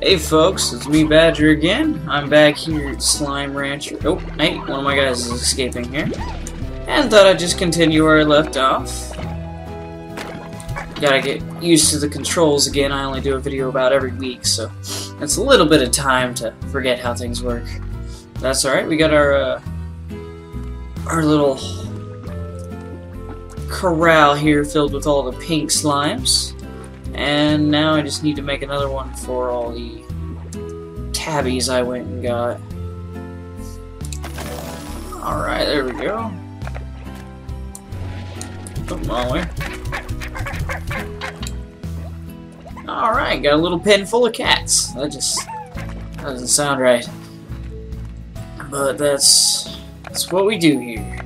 Hey folks, it's me Badger again. I'm back here at Slime Rancher. Oh, hey, one of my guys is escaping here. And thought I'd just continue where I left off. Gotta get used to the controls again. I only do a video about every week, so it's a little bit of time to forget how things work. That's alright, we got our, uh, our little corral here filled with all the pink slimes. And now I just need to make another one for all the tabbies I went and got. Alright, there we go. Oh, wrong way. Alright, got a little pen full of cats. That just that doesn't sound right. But that's that's what we do here.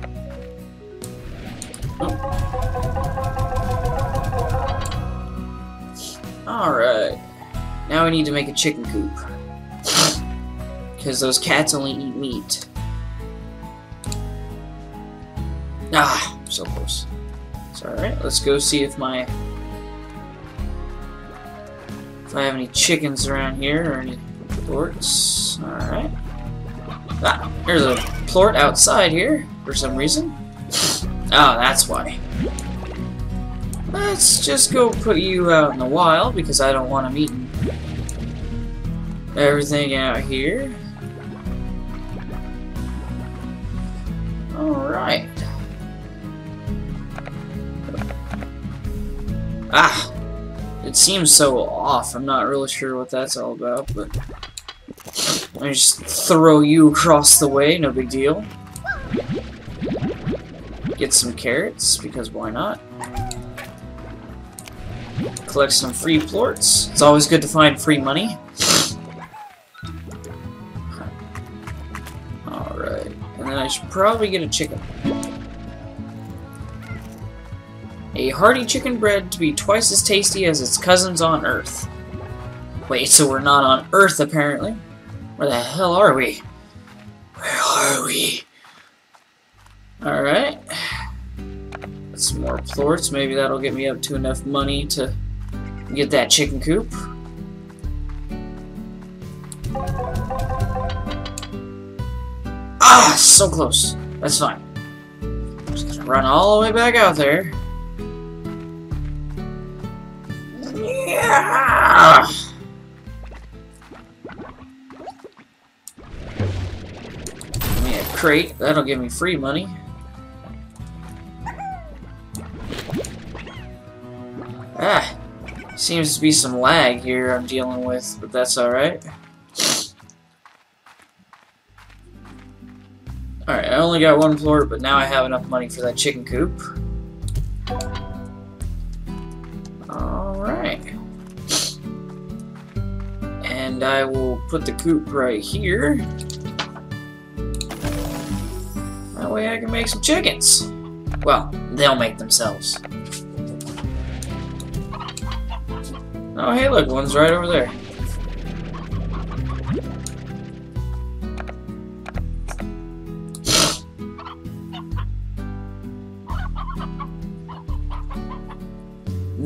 Now we need to make a chicken coop. Because those cats only eat meat. Ah, so close. It's alright, let's go see if my... If I have any chickens around here, or any plorts. Alright. Ah, there's a plort outside here, for some reason. Oh, that's why. Let's just go put you out in the wild because I don't want them eating everything out here. Alright. Ah! It seems so off. I'm not really sure what that's all about, but... Me just throw you across the way, no big deal. Get some carrots, because why not? collect some free plorts. It's always good to find free money. Should probably get a chicken. A hearty chicken bred to be twice as tasty as its cousins on Earth. Wait, so we're not on Earth apparently? Where the hell are we? Where are we? Alright. Some more plorts. Maybe that'll get me up to enough money to Get that chicken coop. So close. That's fine. I'm just gonna run all the way back out there. Yeah! Give me a crate. That'll give me free money. Ah. Seems to be some lag here I'm dealing with, but that's alright. Only got one floor, but now I have enough money for that chicken coop. Alright. And I will put the coop right here. That way I can make some chickens. Well, they'll make themselves. Oh, hey, look, one's right over there.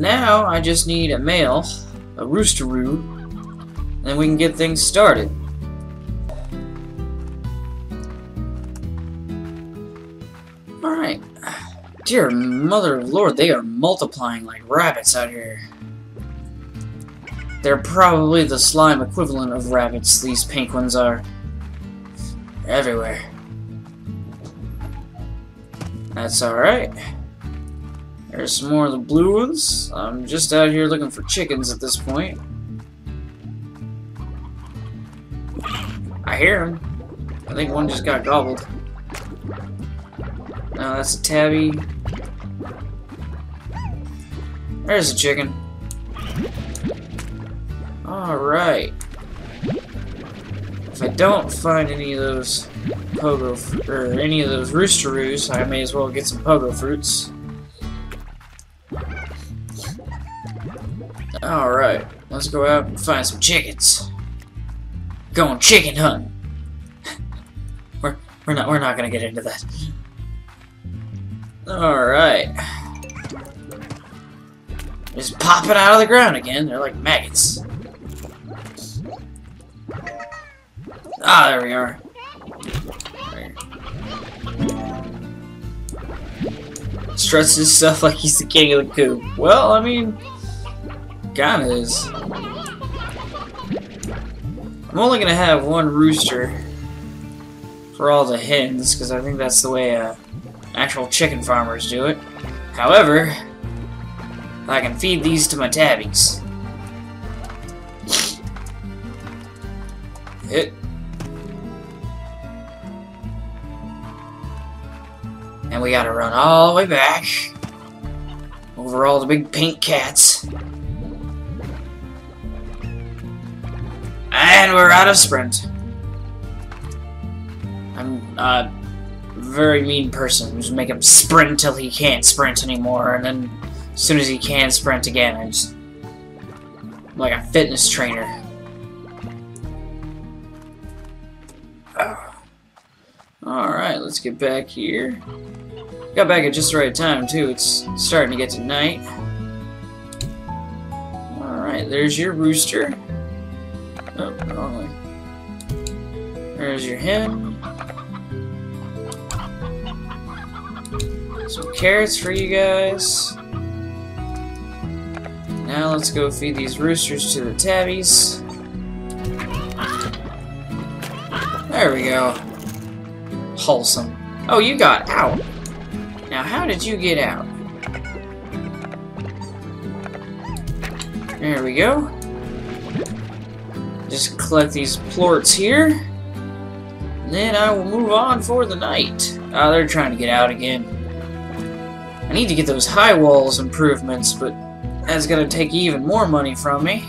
Now, I just need a male, a roosteroo, and we can get things started. Alright. Dear mother of lord, they are multiplying like rabbits out here. They're probably the slime equivalent of rabbits, these pink ones are. Everywhere. That's alright. There's some more of the blue ones. I'm just out here looking for chickens at this point. I hear them. I think one just got gobbled. No, that's a tabby. There's a chicken. Alright. If I don't find any of those pogo, or any of those roosteroos, I may as well get some pogo fruits. Alright, let's go out and find some chickens. Going chicken hunting. we're we're not we're not gonna get into that. Alright. Just popping out of the ground again. They're like maggots. Ah, there we are. Struts his stuff like he's the king of the coop. Well, I mean, kinda is. I'm only gonna have one rooster for all the hens, because I think that's the way uh, actual chicken farmers do it. However, I can feed these to my tabbies. Hit. And we gotta run all the way back over all the big pink cats. And we're out of sprint. I'm a very mean person. Just make him sprint till he can't sprint anymore, and then as soon as he can sprint again, I just I'm like a fitness trainer. Alright, let's get back here. Got back at just the right time, too. It's starting to get to night. Alright, there's your rooster. Oh, wrong way. There's your hen. Some carrots for you guys. Now let's go feed these roosters to the tabbies. There we go. Wholesome. Oh, you got out. Now, how did you get out? There we go. Just collect these plorts here. And then I will move on for the night. Oh, they're trying to get out again. I need to get those high walls improvements, but that's gonna take even more money from me.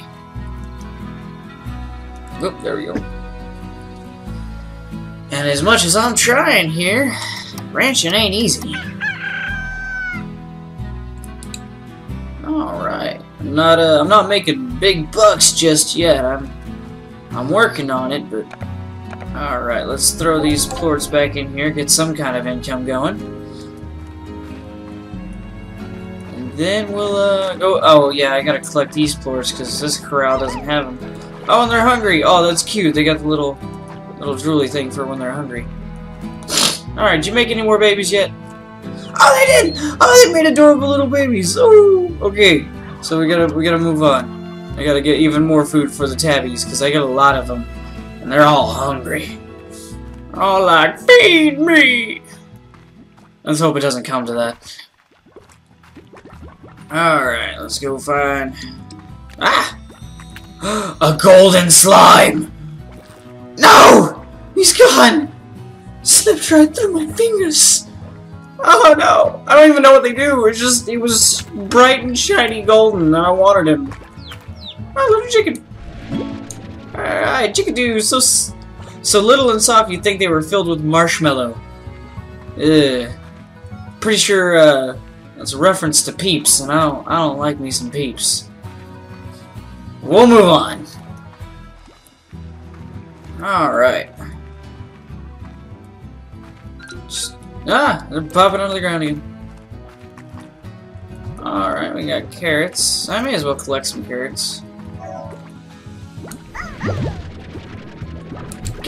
Oop, there we go. And as much as I'm trying here, ranching ain't easy. Alright. I'm not uh, I'm not making big bucks just yet. I'm I'm working on it, but alright, let's throw these plorts back in here, get some kind of income going. And then we'll uh go oh yeah, I gotta collect these plorts because this corral doesn't have them. Oh, and they're hungry. Oh, that's cute. They got the little little drooly thing for when they're hungry. Alright, did you make any more babies yet? Oh, they did! Oh, they made adorable little babies. Oh, okay. So we gotta we gotta move on. I gotta get even more food for the tabbies because I got a lot of them, and they're all hungry. They're all like, feed me. Let's hope it doesn't come to that. All right, let's go find. Ah, a golden slime. No, he's gone. Slipped right through my fingers. Oh no! I don't even know what they do. It's just he was bright and shiny golden, and I wanted him. Oh, little chicken. Alright, chickadoo, so so little and soft. You'd think they were filled with marshmallow. Ugh. Pretty sure uh, that's a reference to Peeps, and I don't I don't like me some Peeps. We'll move on. All right. Ah, they're popping of the ground again. Alright, we got carrots. I may as well collect some carrots.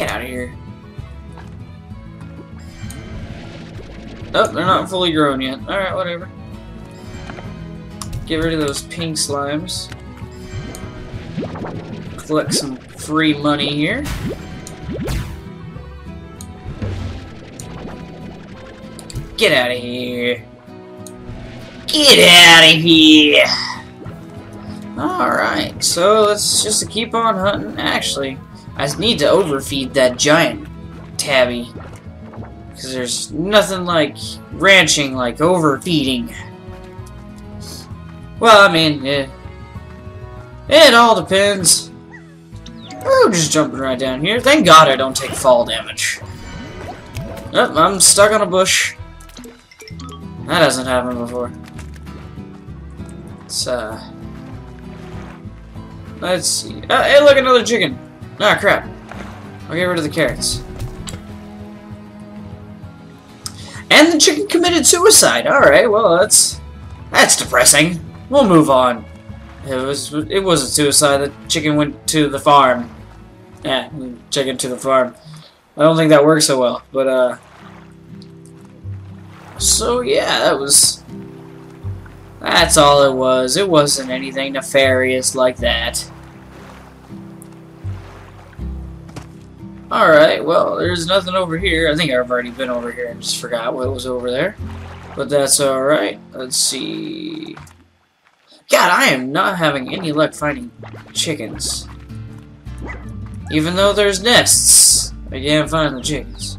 Get out of here. Oh, they're not fully grown yet. Alright, whatever. Get rid of those pink slimes. Collect some free money here. Get out of here. Get out of here. Alright, so let's just keep on hunting. Actually, I need to overfeed that giant tabby. Because there's nothing like ranching like overfeeding. Well, I mean, yeah. It all depends. Oh, just jumping right down here. Thank God I don't take fall damage. Oh, I'm stuck on a bush. That hasn't happened before. Let's, uh... Let's see. Uh, hey, look, another chicken! Ah, crap. I'll get rid of the carrots. And the chicken committed suicide! Alright, well, that's... That's depressing. we'll move on. It was it was a suicide. The chicken went to the farm. Yeah, chicken to the farm. I don't think that works so well, but uh. So yeah, that was. That's all it was. It wasn't anything nefarious like that. Alright, well, there's nothing over here. I think I've already been over here and just forgot what was over there. But that's alright. Let's see... God, I am not having any luck finding chickens. Even though there's nests, I can't find the chickens.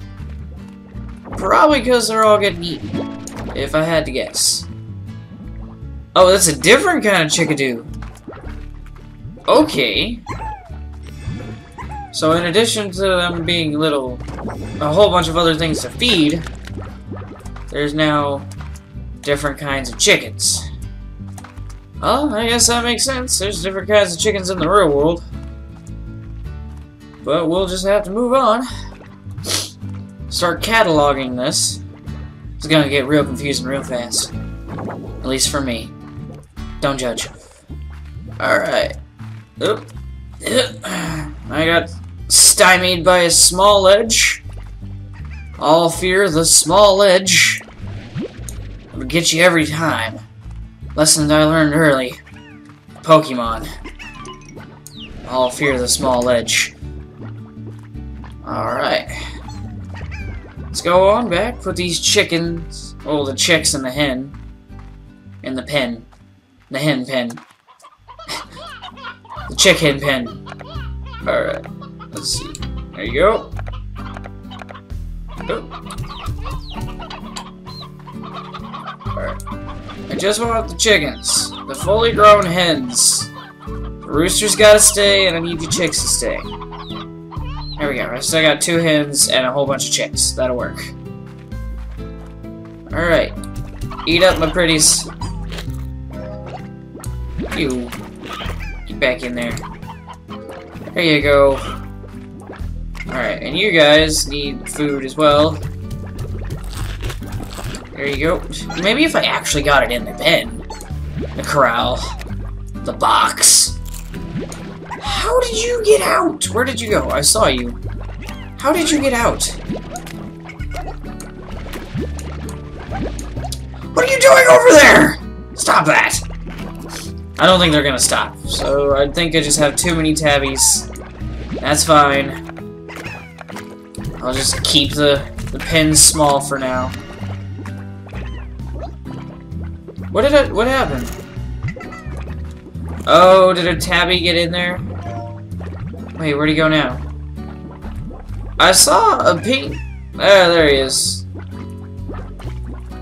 Probably because they're all getting eaten, if I had to guess. Oh, that's a different kind of chickadee. Okay. So in addition to them being little, a whole bunch of other things to feed, there's now different kinds of chickens. Well, I guess that makes sense. There's different kinds of chickens in the real world. But we'll just have to move on. Start cataloging this. It's gonna get real confusing real fast. At least for me. Don't judge. Alright. Oop. I got stymied by a small edge. All fear the small ledge. It'll get you every time. Lessons I learned early. Pokemon. All fear the small edge. Alright. Let's go on back. Put these chickens, oh, the chicks and the hen, in the pen. The hen pen. the chicken pen. Alright. Let's see. There you go. Alright. I just want the chickens. The fully grown hens. The rooster's gotta stay, and I need the chicks to stay. There we go. So I got two hens and a whole bunch of chicks. That'll work. Alright. Eat up, my pretties. You. Get back in there. There you go. Alright, and you guys need food as well. There you go. Maybe if I actually got it in the pen. The corral. The box. How did you get out? Where did you go? I saw you. How did you get out? What are you doing over there? Stop that! I don't think they're gonna stop. So I think I just have too many tabbies. That's fine. I'll just keep the, the pins small for now. What did I, what happened? Oh, did a tabby get in there? Wait, where'd he go now? I saw a pink... Oh, there he is.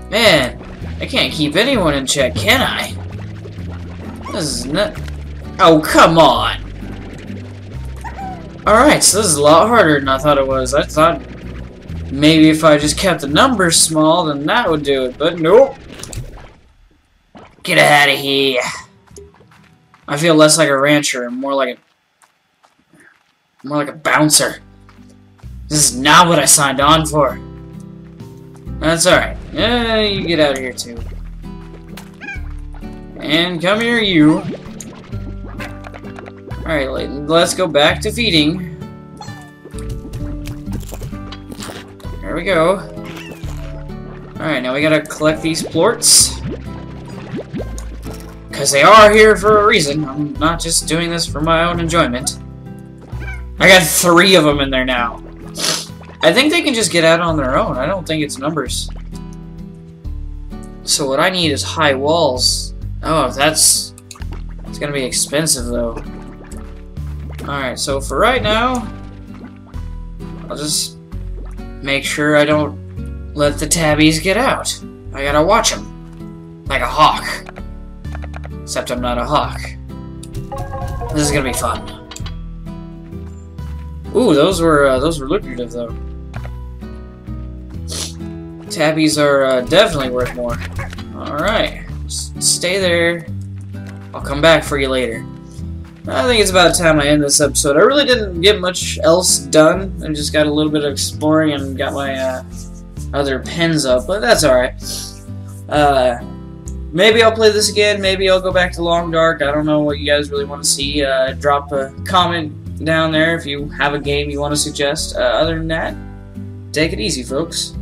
Man, I can't keep anyone in check, can I? This is not... Oh, come on! Alright, so this is a lot harder than I thought it was. I thought maybe if I just kept the numbers small, then that would do it, but nope. Get out of here. I feel less like a rancher and more like a... more like a bouncer. This is not what I signed on for. That's alright. Yeah, you get out of here too. And come here, you. Alright, let's go back to feeding. There we go. Alright, now we gotta collect these plorts. Because they are here for a reason. I'm not just doing this for my own enjoyment. I got three of them in there now. I think they can just get out on their own. I don't think it's numbers. So what I need is high walls. Oh, that's... It's gonna be expensive, though. Alright, so for right now, I'll just make sure I don't let the tabbies get out. I gotta watch them. Like a hawk. Except I'm not a hawk. This is gonna be fun. Ooh, those were uh, those were lucrative though. Tabbies are uh, definitely worth more. All right, stay there. I'll come back for you later. I think it's about time I end this episode. I really didn't get much else done. I just got a little bit of exploring and got my uh, other pens up, but that's alright. Uh, maybe I'll play this again. Maybe I'll go back to Long Dark. I don't know what you guys really want to see. Uh, drop a comment down there if you have a game you want to suggest. Uh, other than that, take it easy, folks.